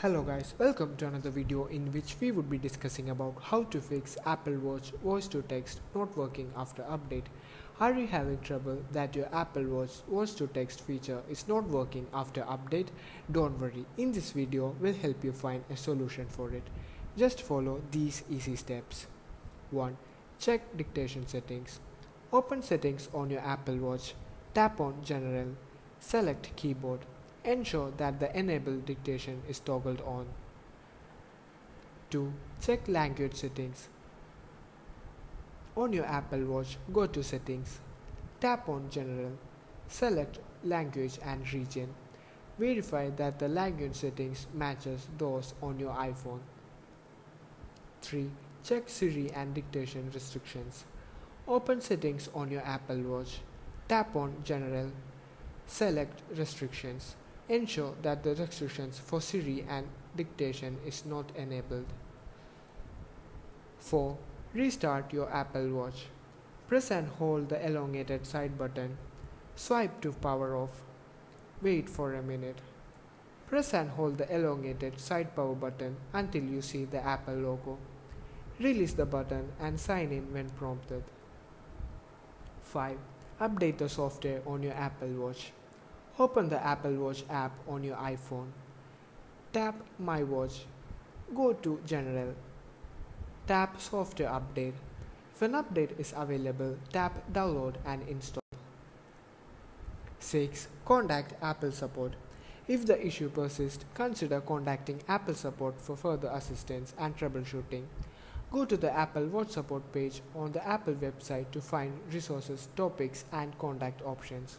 Hello guys, welcome to another video in which we would be discussing about how to fix Apple Watch voice to text not working after update. Are you having trouble that your Apple Watch voice to text feature is not working after update? Don't worry, in this video we'll help you find a solution for it. Just follow these easy steps. 1. Check dictation settings. Open settings on your Apple Watch. Tap on General. Select Keyboard Ensure that the Enable dictation is toggled on. 2. Check language settings. On your Apple Watch, go to Settings. Tap on General. Select Language and Region. Verify that the language settings matches those on your iPhone. 3. Check Siri and dictation restrictions. Open settings on your Apple Watch. Tap on General. Select Restrictions. Ensure that the restrictions for Siri and dictation is not enabled. 4. Restart your Apple Watch. Press and hold the elongated side button. Swipe to power off. Wait for a minute. Press and hold the elongated side power button until you see the Apple logo. Release the button and sign in when prompted. 5. Update the software on your Apple Watch. Open the Apple Watch app on your iPhone. Tap My Watch. Go to General. Tap Software Update. If an update is available, tap Download and install. 6. Contact Apple Support. If the issue persists, consider contacting Apple Support for further assistance and troubleshooting. Go to the Apple Watch Support page on the Apple website to find resources, topics, and contact options.